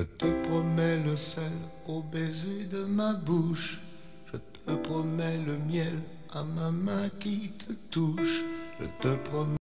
Je te promets le sel au baiser de ma bouche. Je te promets le miel à ma main qui te touche. Je te promets.